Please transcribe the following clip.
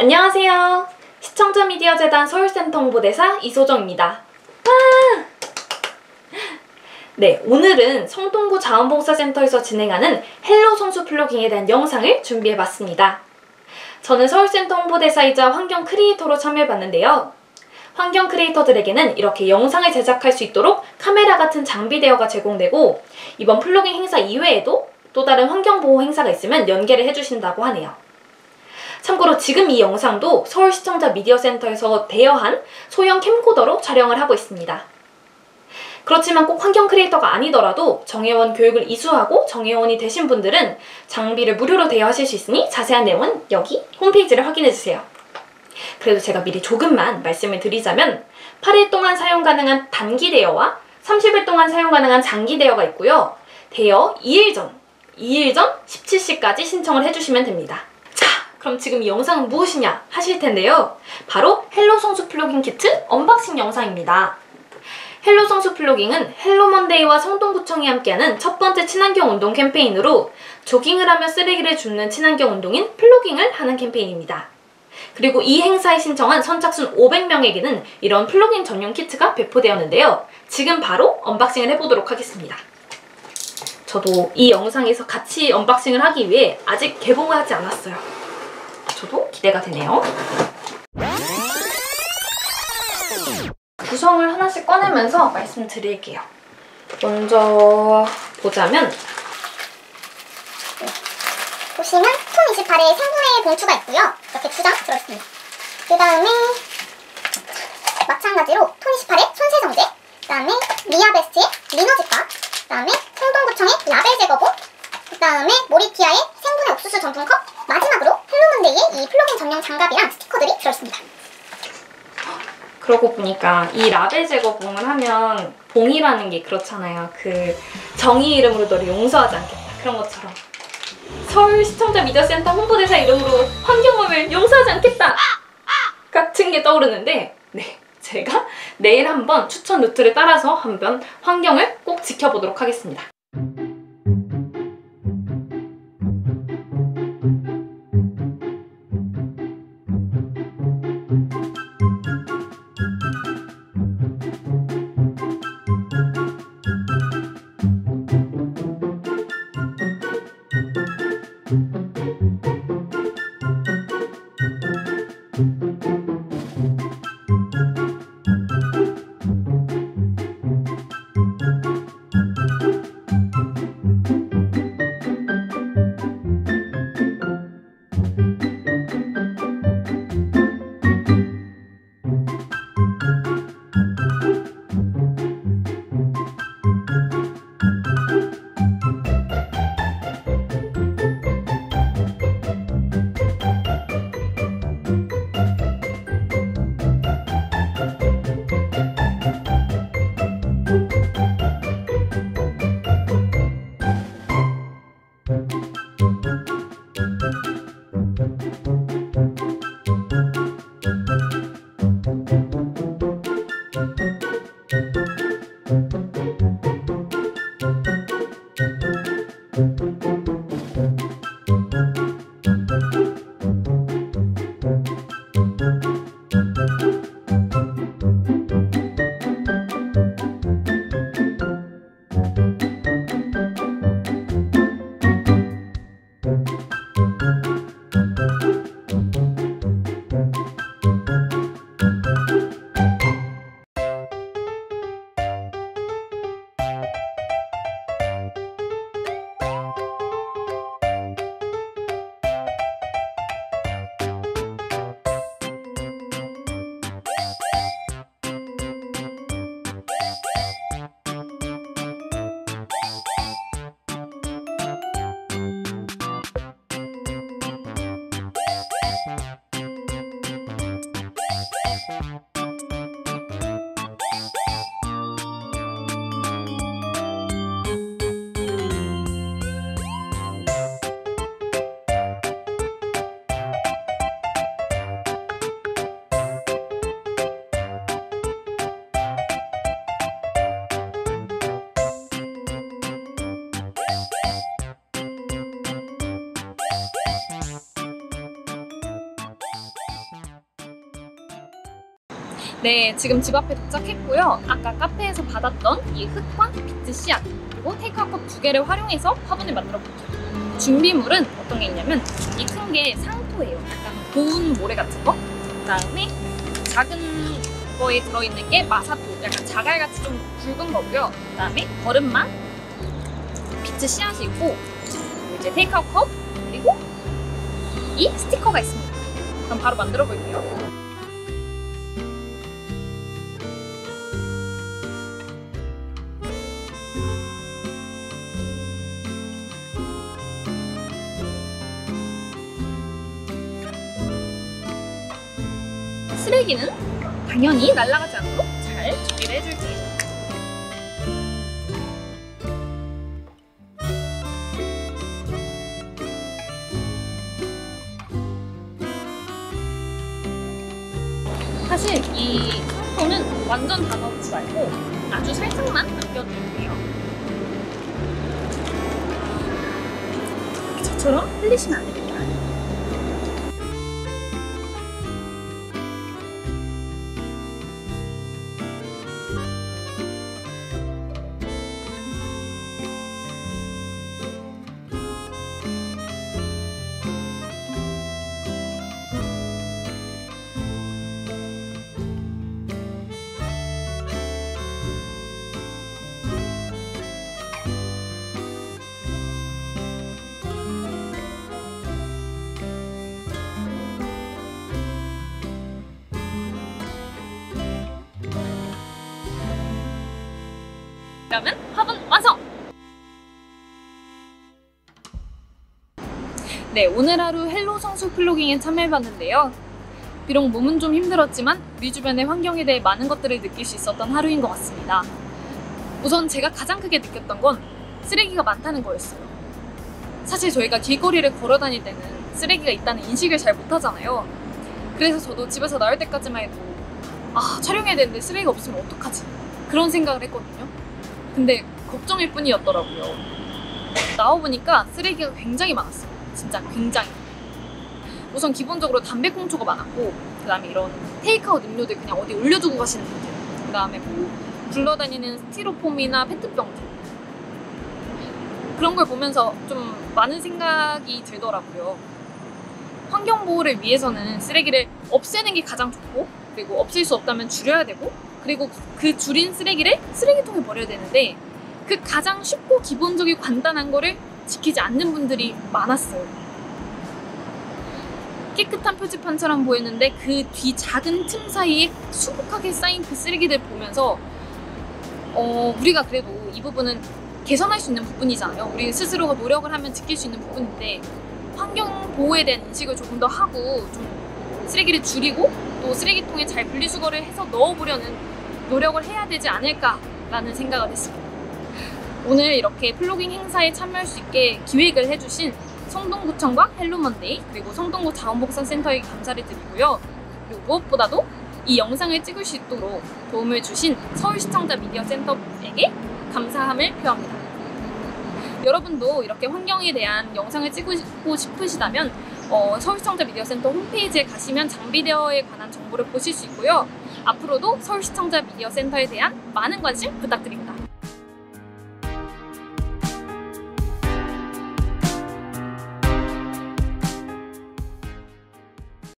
안녕하세요. 시청자 미디어 재단 서울센터 홍보대사 이소정입니다. 와! 네, 오늘은 성동구 자원봉사센터에서 진행하는 헬로 성수 플로깅에 대한 영상을 준비해봤습니다. 저는 서울센터 홍보대사이자 환경 크리에이터로 참여해봤는데요. 환경 크리에이터들에게는 이렇게 영상을 제작할 수 있도록 카메라 같은 장비 대여가 제공되고 이번 플로깅 행사 이외에도 또 다른 환경보호 행사가 있으면 연계를 해주신다고 하네요. 참고로 지금 이 영상도 서울시청자 미디어센터에서 대여한 소형 캠코더로 촬영을 하고 있습니다. 그렇지만 꼭 환경 크리에이터가 아니더라도 정회원 교육을 이수하고 정회원이 되신 분들은 장비를 무료로 대여하실 수 있으니 자세한 내용은 여기 홈페이지를 확인해주세요. 그래도 제가 미리 조금만 말씀을 드리자면 8일 동안 사용 가능한 단기 대여와 30일 동안 사용 가능한 장기 대여가 있고요. 대여 2일 전, 2일 전 17시까지 신청을 해주시면 됩니다. 자, 그럼 지금 이 영상은 무엇이냐 하실 텐데요. 바로 헬로 성수 플로깅 키트 언박싱 영상입니다. 헬로 성수 플로깅은 헬로 먼데이와 성동구청이 함께하는 첫 번째 친환경 운동 캠페인으로 조깅을 하며 쓰레기를 줍는 친환경 운동인 플로깅을 하는 캠페인입니다. 그리고 이 행사에 신청한 선착순 500명에게는 이런 플로깅 전용 키트가 배포되었는데요. 지금 바로 언박싱을 해보도록 하겠습니다. 저도 이 영상에서 같이 언박싱을 하기 위해 아직 개봉을 하지 않았어요. 저도 기대가 되네요. 구성을 하나씩 꺼내면서 말씀드릴게요. 먼저 보자면 보시면 톤 28의 생분해 봉투가 있고요. 이렇게 두 장 들어있습니다. 그 다음에 마찬가지로 톤 28의 손세정제, 그 다음에 리아베스트의 리너지파, 그 다음에 성동구청의 라벨 제거봉, 그 다음에 모리티아의 생분해 옥수수 전분컵, 헬로먼데이의 이 플로깅 전용 장갑이랑 스티커들이 들어있습니다. 그러고 보니까 이 라벨 제거 봉을 하면 봉이라는 게 그렇잖아요. 그 정의 이름으로 너를 용서하지 않겠다. 그런 것처럼 서울 시청자 미디어센터 홍보대사 이름으로 환경범을 용서하지 않겠다. 같은 게 떠오르는데 네 제가 내일 한번 추천 루트를 따라서 한번 환경을 꼭 지켜보도록 하겠습니다. Thank you. 네, 지금 집 앞에 도착했고요. 아까 카페에서 받았던 이 흙과 비트 씨앗 그리고 테이크아웃 두 개를 활용해서 화분을 만들어 볼게요. 준비물은 어떤 게 있냐면 이 큰 게 상토예요. 약간 고운 모래 같은 거. 그다음에 작은 거에 들어있는 게 마사토, 약간 자갈같이 좀 굵은 거고요. 그다음에 거름망, 비트 씨앗이 있고 이제 테이크아웃 컵 그리고 이 스티커가 있습니다. 그럼 바로 만들어 볼게요. 쓰레기는 당연히 날아가지 않도록 잘 준비를 해줄게요. 사실 이 상토는 완전 다 넣지 말고 아주 살짝만 남겨줄게요. 저처럼 흘리시면 안 됩니다. 그러면 화분 완성! 네, 오늘 하루 헬로 성수 플로깅에 참여해봤는데요. 비록 몸은 좀 힘들었지만 우리 주변의 환경에 대해 많은 것들을 느낄 수 있었던 하루인 것 같습니다. 우선 제가 가장 크게 느꼈던 건 쓰레기가 많다는 거였어요. 사실 저희가 길거리를 걸어 다닐 때는 쓰레기가 있다는 인식을 잘 못하잖아요. 그래서 저도 집에서 나올 때까지만 해도 아, 촬영해야 되는데 쓰레기가 없으면 어떡하지? 그런 생각을 했거든요. 근데 걱정일 뿐이었더라고요. 나와보니까 쓰레기가 굉장히 많았어요. 진짜 굉장히. 우선 기본적으로 담배꽁초가 많았고, 그 다음에 이런 테이크아웃 음료들 그냥 어디 올려두고 가시는 분들, 그 다음에 뭐 굴러다니는 스티로폼이나 페트병들. 그런 걸 보면서 좀 많은 생각이 들더라고요. 환경보호를 위해서는 쓰레기를 없애는 게 가장 좋고, 그리고 없앨 수 없다면 줄여야 되고, 그리고 그 줄인 쓰레기를 쓰레기통에 버려야 되는데 그 가장 쉽고 기본적이고 간단한 거를 지키지 않는 분들이 많았어요. 깨끗한 표지판처럼 보였는데 그 뒤 작은 틈 사이에 수북하게 쌓인 그 쓰레기들 보면서 어, 우리가 그래도 이 부분은 개선할 수 있는 부분이잖아요. 우리 스스로가 노력을 하면 지킬 수 있는 부분인데 환경 보호에 대한 인식을 조금 더 하고 좀 쓰레기를 줄이고 또 쓰레기통에 잘 분리수거를 해서 넣어보려는 노력을 해야 되지 않을까라는 생각을 했습니다. 오늘 이렇게 플로깅 행사에 참여할 수 있게 기획을 해주신 성동구청과 헬로먼데이 그리고 성동구 자원봉사센터에 감사를 드리고요. 그리고 무엇보다도 이 영상을 찍을 수 있도록 도움을 주신 서울시청자 미디어센터에게 감사함을 표합니다. 여러분도 이렇게 환경에 대한 영상을 찍고 싶으시다면 어, 서울시청자 미디어센터 홈페이지에 가시면 장비대어에 관한 정보를 보실 수 있고요. 앞으로도 서울시청자 미디어센터에 대한 많은 관심 부탁드립니다.